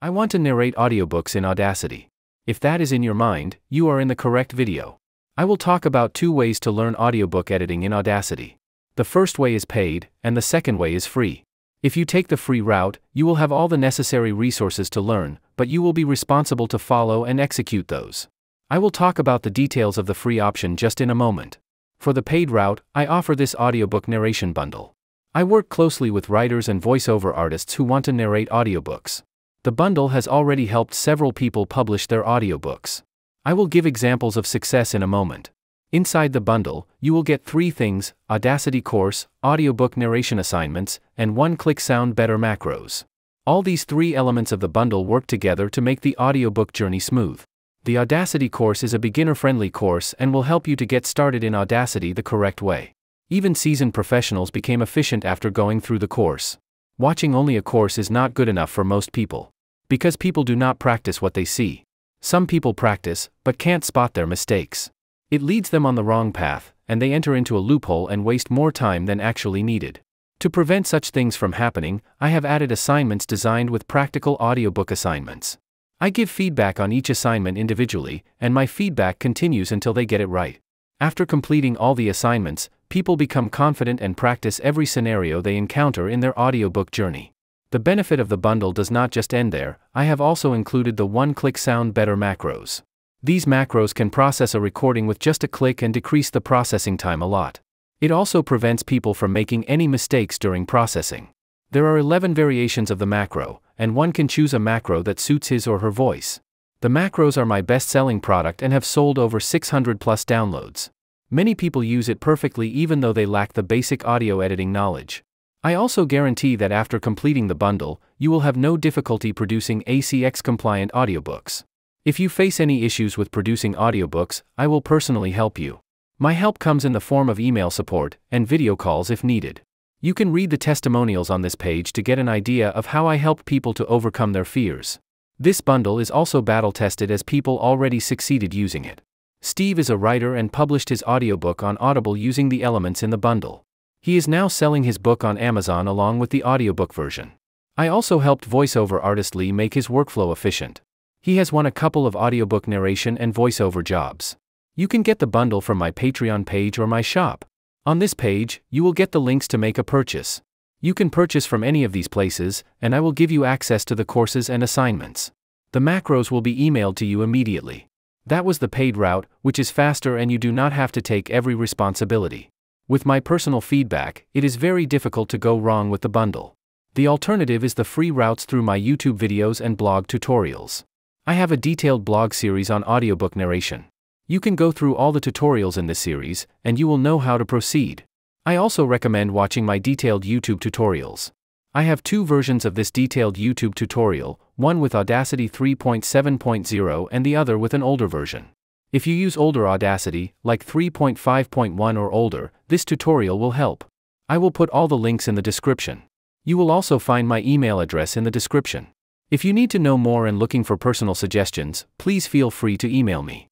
I want to narrate audiobooks in Audacity. If that is in your mind, you are in the correct video. I will talk about two ways to learn audiobook editing in Audacity. The first way is paid, and the second way is free. If you take the free route, you will have all the necessary resources to learn, but you will be responsible to follow and execute those. I will talk about the details of the free option just in a moment. For the paid route, I offer this audiobook narration bundle. I work closely with writers and voiceover artists who want to narrate audiobooks. The bundle has already helped several people publish their audiobooks. I will give examples of success in a moment. Inside the bundle, you will get three things Audacity course, audiobook narration assignments, and one click sound better macros. All these three elements of the bundle work together to make the audiobook journey smooth. The Audacity course is a beginner friendly course and will help you to get started in Audacity the correct way. Even seasoned professionals became efficient after going through the course. Watching only a course is not good enough for most people. Because people do not practice what they see. Some people practice, but can't spot their mistakes. It leads them on the wrong path, and they enter into a loophole and waste more time than actually needed. To prevent such things from happening, I have added assignments designed with practical audiobook assignments. I give feedback on each assignment individually, and my feedback continues until they get it right. After completing all the assignments, people become confident and practice every scenario they encounter in their audiobook journey. The benefit of the bundle does not just end there, I have also included the one click sound better macros. These macros can process a recording with just a click and decrease the processing time a lot. It also prevents people from making any mistakes during processing. There are 11 variations of the macro, and one can choose a macro that suits his or her voice. The macros are my best selling product and have sold over 600 plus downloads. Many people use it perfectly even though they lack the basic audio editing knowledge. I also guarantee that after completing the bundle, you will have no difficulty producing ACX compliant audiobooks. If you face any issues with producing audiobooks, I will personally help you. My help comes in the form of email support and video calls if needed. You can read the testimonials on this page to get an idea of how I help people to overcome their fears. This bundle is also battle tested as people already succeeded using it. Steve is a writer and published his audiobook on Audible using the elements in the bundle. He is now selling his book on Amazon along with the audiobook version. I also helped voiceover artist Lee make his workflow efficient. He has won a couple of audiobook narration and voiceover jobs. You can get the bundle from my Patreon page or my shop. On this page, you will get the links to make a purchase. You can purchase from any of these places, and I will give you access to the courses and assignments. The macros will be emailed to you immediately. That was the paid route, which is faster and you do not have to take every responsibility. With my personal feedback, it is very difficult to go wrong with the bundle. The alternative is the free routes through my YouTube videos and blog tutorials. I have a detailed blog series on audiobook narration. You can go through all the tutorials in this series, and you will know how to proceed. I also recommend watching my detailed YouTube tutorials. I have two versions of this detailed YouTube tutorial, one with Audacity 3.7.0 and the other with an older version. If you use older Audacity, like 3.5.1 or older, this tutorial will help. I will put all the links in the description. You will also find my email address in the description. If you need to know more and looking for personal suggestions, please feel free to email me.